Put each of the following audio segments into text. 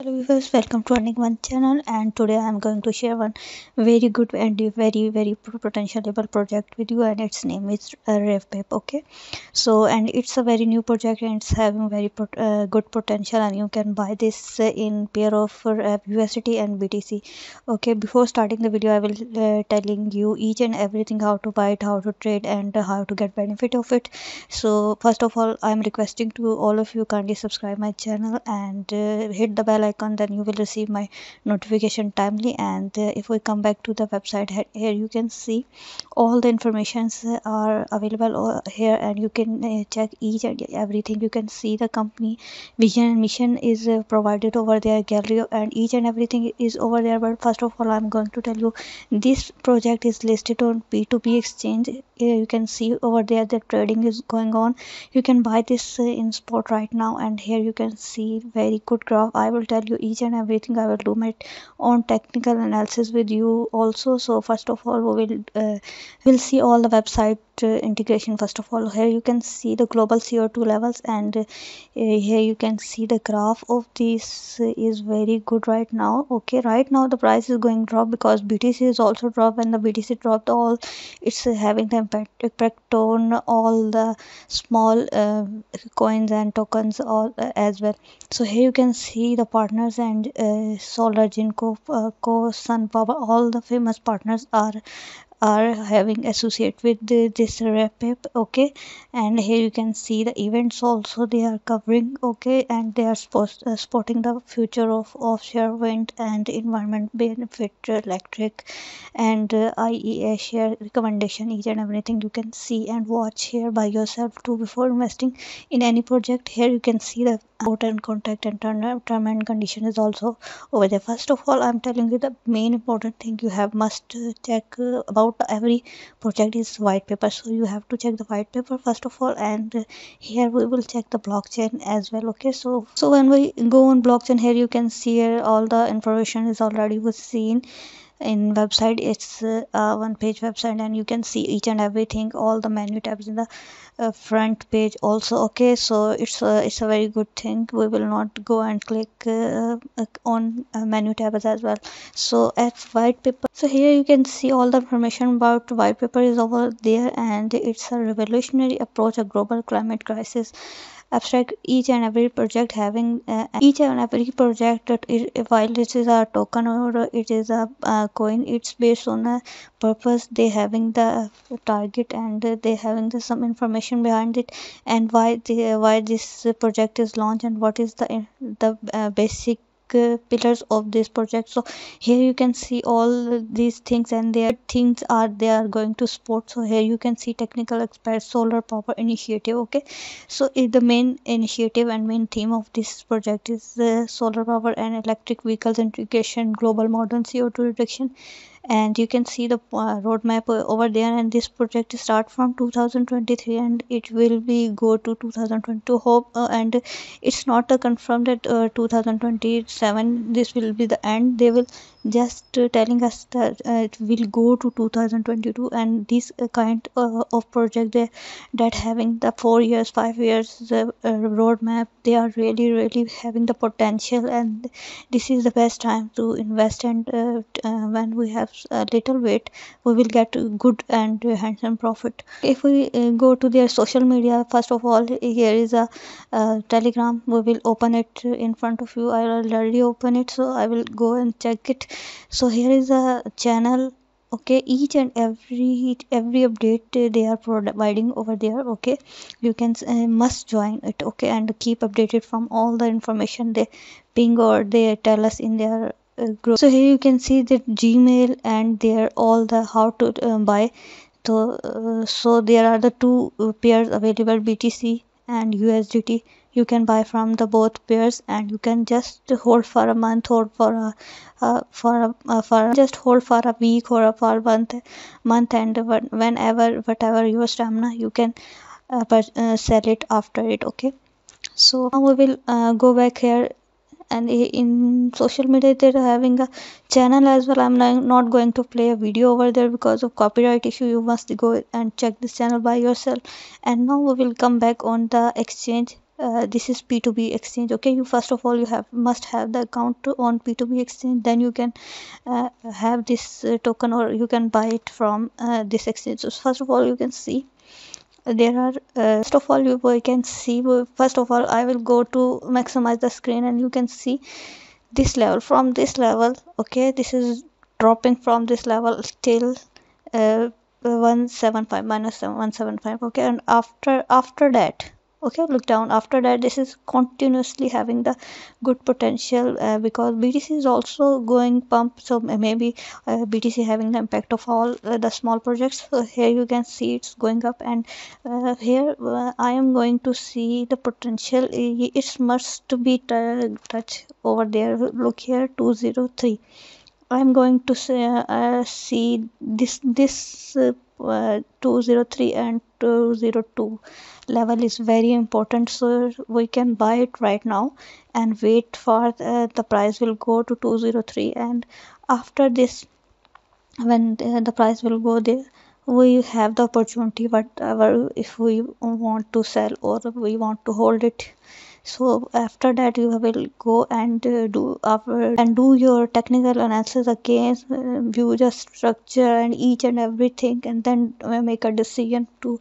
hello viewers welcome to Earning World channel and today i'm going to share one very good and very very potentialable project with you and its name is uh, okay? So and it's a very new project and it's having very uh, good potential and you can buy this uh, in pair of uh, usdt and btc okay? Before starting the video i will uh, telling you each and everything how to buy it how to trade and how to get benefit of it. So first of all i'm requesting to all of you kindly subscribe my channel and uh, hit the bell icon then you will receive my notification timely. And uh, if we come back to the website here you can see all the informations are available here. And you can uh, check each and everything. You can see the company vision and mission is uh, provided over there gallery and each and everything is over there. But first of all i'm going to tell you this project is listed on P2B exchange. You can see over there the trading is going on. You can buy this in spot right now. And here you can see very good graph. I will tell tell you each and everything i will do my own technical analysis with you also. So first of all we will uh, we'll see all the website integration first of all. Here you can see the global co2 levels and uh, here you can see the graph of this is very good right now. Okay right now the price is going drop because btc is also drop. And the btc dropped all it's having the impact, impact on all the small uh, coins and tokens all uh, as well. So here you can see the partners and uh, solar jinko uh, co sun power all the famous partners are are having associate with the, this Revepe okay? And here you can see the events also they are covering okay? And they are supposed, uh, spotting the future of offshore wind and environment benefit electric and uh, iea share recommendation each and everything you can see and watch here by yourself too before investing in any project. Here you can see the important contact and term, term and condition is also over there. First of all i'm telling you the main important thing you have must uh, check uh, every project is white paper so you have to check the white paper first of all and here we will check the blockchain as well okay? So so when we go on blockchain here you can see here all the information is already was seen in website it's uh, a one page website and you can see each and everything all the menu tabs in the uh, front page also okay? So it's a it's a very good thing. We will not go and click uh, uh on menu tabs as well. So at white paper so here you can see all the information about white paper is over there and it's a revolutionary approach a global climate crisis abstract each and every project having uh, each and every project that it, while this is a token or it is a uh, coin it's based on a purpose. They having the target and they having the some information behind it and why the why this project is launched and what is the the uh, basic Uh, pillars of this project. So here you can see all these things and their things are they are going to support. So here you can see technical experts solar power initiative okay? So the main initiative and main theme of this project is the solar power and electric vehicles integration global modern co2 reduction and you can see the uh, roadmap over there. And this project start from 2023 and it will be go to 2022 hope uh, and it's not confirmed that uh, 2027 this will be the end. They will just uh, telling us that uh, it will go to 2022 and this uh, kind uh, of project that having the four years five years uh, roadmap they are really really having the potential and this is the best time to invest and uh, when we have a little bit we will get good and handsome profit. If we go to their social media first of all here is a telegram. We will open it in front of you. I already open it so i will go and check it so here is a channel okay? Each and every every update they are providing over there okay? You can uh, must join it okay? And keep updated from all the information they ping or they tell us in their uh, group. So here you can see the gmail and there all the how to uh, buy. So uh, so there are the two pairs available btc and usdt you can buy from the both pairs and you can just hold for a month or for a uh, for a uh, for just hold for a week or a for a month month and whenever whatever your stamina you can uh, uh, sell it after it okay? So now we will uh, go back here and in social media they're having a channel as well. I'm not going to play a video over there because of copyright issue. You must go and check this channel by yourself. And now we will come back on the exchange uh, this is P2B exchange. Okay you first of all you have must have the account on P2B exchange. Then you can uh, have this uh, token or you can buy it from uh, this exchange. So first of all you can see there are uh, first of all you can see first of all i will go to maximize the screen and you can see this level. From this level okay this is dropping from this level till uh, 175 minus 175 okay and after after that okay look down. After that this is continuously having the good potential uh, because btc is also going pump so maybe uh, btc having the impact of all uh, the small projects. So here you can see it's going up and uh, here uh, i am going to see the potential. It must be touch over there. Look here 203 i'm going to say, uh, see this this 203 and 202 level is very important so we can buy it right now and wait for the, the price will go to 203 and after this when the, the price will go there we have the opportunity whatever if we want to sell or we want to hold it so after that you will go and uh, do uh, and do your technical analysis again uh, view the structure and each and everything and then uh, make a decision to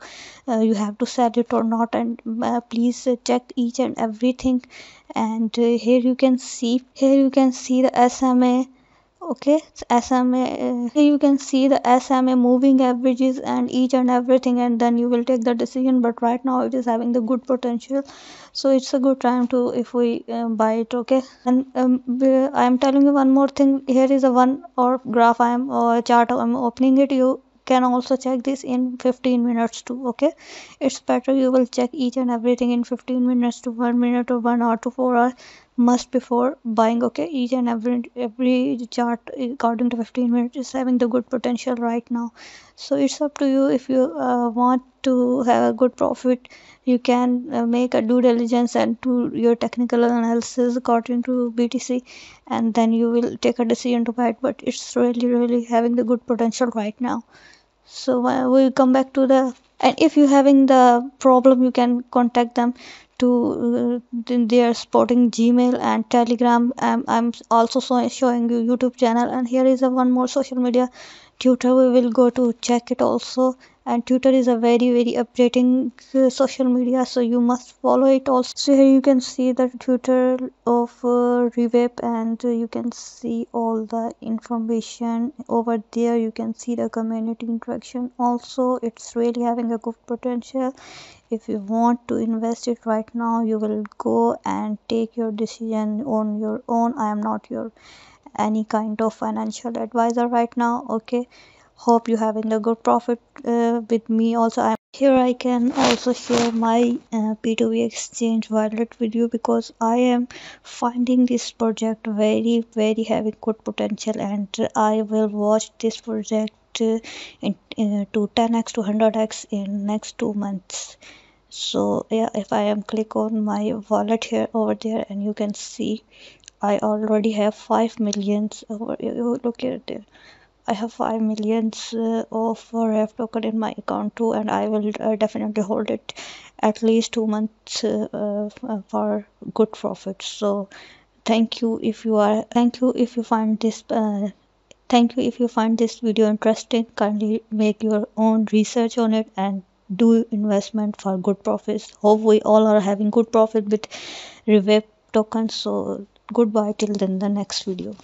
uh, you have to sell it or not. And uh, please check each and everything. And here you can see here you can see the sma okay SMA here you can see the SMA moving averages and each and everything and then you will take the decision but right now it is having the good potential. So it's a good time to if we um, buy it okay? And um, I am telling you one more thing. Here is a one or graph I am or chart I'm opening it. You can also check this in 15 minutes too okay? It's better you will check each and everything in 15 minutes to 1 minute or 1 hour to 4 hours must before buying okay? Each and every every chart according to 15 minutes is having the good potential right now. So it's up to you. If you uh, want to have a good profit you can uh, make a due diligence and do your technical analysis according to btc and then you will take a decision to buy it. But it's really really having the good potential right now. So uh, we'll come back to the and if you're having the problem you can contact them to uh, their sporting gmail and telegram. Um, i'm also showing you youtube channel. And here is a one more social media twitter. We will go to check it also and twitter is a very very updating uh, social media so you must follow it also. So here you can see the twitter of uh, Revepe and uh, you can see all the information over there. You can see the community interaction also. It's really having a good potential. If you want to invest it right now you will go and take your decision on your own. I am not your any kind of financial advisor right now okay hope you having a good profit uh, with me also. I'm here i can also share my uh, P2B exchange wallet with you because i am finding this project very very having good potential and i will watch this project uh, in, uh, to 10x to 100x in next two months. So yeah if i am click on my wallet here over there and you can see i already have five millions over you look at there I have 5 millions uh, of REV token in my account too and I will uh, definitely hold it at least two months uh, uh, for good profit. So thank you if you are thank you if you find this uh, thank you if you find this video interesting. Kindly make your own research on it and do investment for good profits. Hope we all are having good profit with REV tokens. So goodbye till then the next video